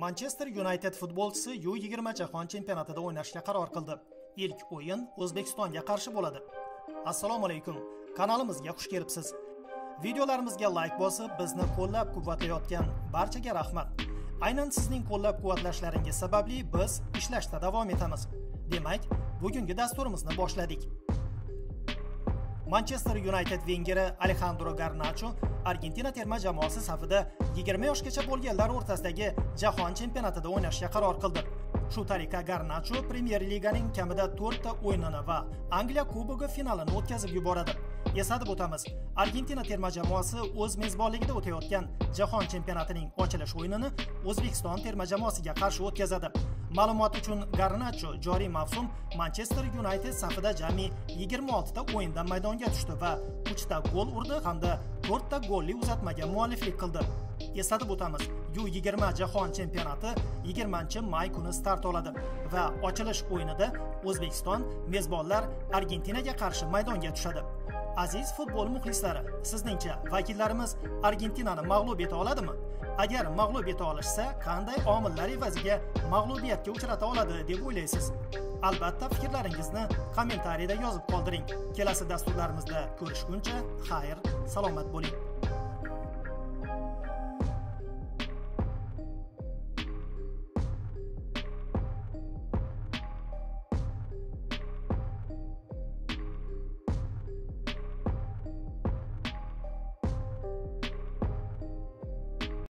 manchester united futbolchisi u 20 jahon chempionatida o'ynashga qaror qildi. Ilk o'yin o'zbekistonga qarshi bo'ladi. Assalomu alaykum. Kanalimizga xush kelibsiz. Videolarimizga layk bosib bizni qo'llab quvvatlayotgan barchaga rahmat. Aynan sizning qo'llab quvvatlashlaringiz sababli biz ishlashda davom etamiz. Demak bugungi dasturimizni boshladik. Manchester united vengeri alexandro garnacho argentina terma jamoasi safida 20 yoshgacha bo'lganlar o'rtasidagi jahon chempionatida o'ynashga qaror qildi. Shu tariqa garnacho premyer liganing kamida 4 ta o'yinini va angliya kubogi finalini o'tkazib yuboradi. Eslatib o'tamiz argentina terma jamoasi o'z mezbonligida o'tayotgan jahon chempionatining ochilish o'yinini o'zbekiston terma jamoasiga qarshi o'tkazadi. Ma'lumot uchun garnacho joriy mavsum manchester united safida jami 26 ta o'yinda maydonga tushdi va 3 ta gol urdi hamda 4 ta golli uzatmaga mualliflik qildi. Eslatib o'tamiz u20 jahon chempionati 20 may kuni start oladi va ochilish o'yinida o'zbekiston mezbonlar argentinaga qarshi maydonga tushadi. Aziz futbol muxlislari sizningcha vakillarimiz argentinani mag'lub eta oladimi? Agar mag'lub eta olishsa qanday omillar evaziga mag'lubiyatga uchrata oladi deb o'ylaysiz? Albatta fikrlaringizni kommentariyda yozib qoldiring. Kelasi dasturlarimizda ko'rishguncha xayr salomat bo'ling.